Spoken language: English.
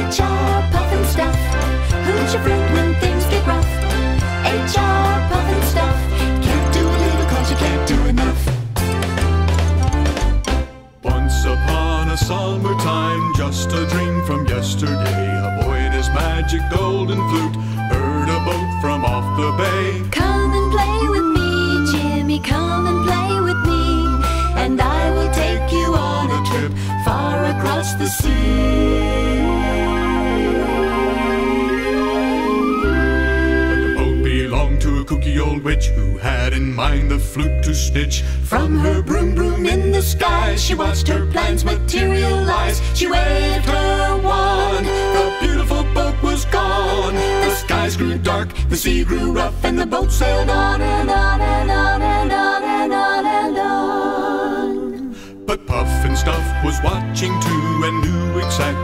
HR, Pufnstuf. Who's your friend when things get rough? HR, Pufnstuf. Can't do a little cause you can't do enough. Once upon a summertime, just a dream from yesterday. A boy and his magic golden flute heard a boat from off the bay. Come and play with me, Jimmy, come and play with me. And I will take you on a trip far across the sea. Kooky old witch who had in mind the flute to stitch. From her broom broom in the sky, she watched her plans materialize. She waved her wand, The beautiful boat was gone. the skies grew dark, the sea grew rough, and the boat sailed on and on and on and on and on and on. But Puff and Stuff was watching too and knew exactly.